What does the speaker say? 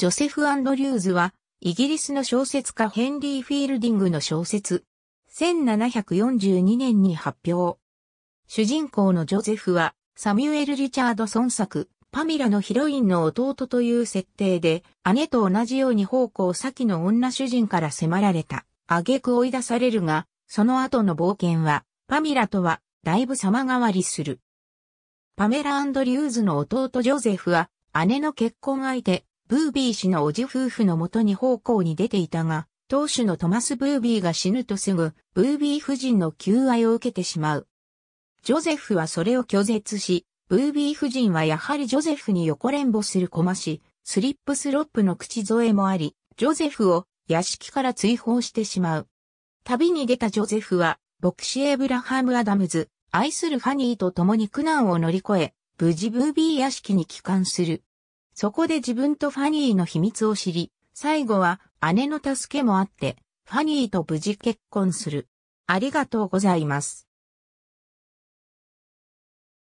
ジョセフ・アンドリューズは、イギリスの小説家ヘンリー・フィールディングの小説。1742年に発表。主人公のジョゼフは、サミュエル・リチャードソン作、パミラのヒロインの弟という設定で、姉と同じように奉公先の女主人から迫られた。挙句追い出されるが、その後の冒険は、パミラとは、だいぶ様変わりする。パメラ・アンドリューズの弟ジョゼフは、姉の結婚相手、ブービー氏の叔父夫婦のもとに奉公に出ていたが、当主のトマス・ブービーが死ぬとすぐ、ブービー夫人の求愛を受けてしまう。ジョゼフはそれを拒絶し、ブービー夫人はやはりジョゼフに横恋慕する小間使い、スリップスロップの口添えもあり、ジョゼフを屋敷から追放してしまう。旅に出たジョゼフは、牧師エイブラハム・アダムズ、愛するファニーと共に苦難を乗り越え、無事ブービー屋敷に帰還する。そこで自分とファニーの秘密を知り、最後は姉の助けもあって、ファニーと無事結婚する。ありがとうございます。